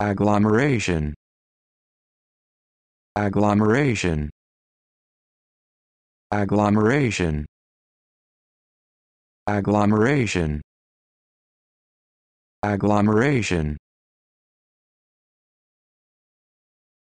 agglomeration. Agglomeration. Agglomeration. Agglomeration. Agglomeration.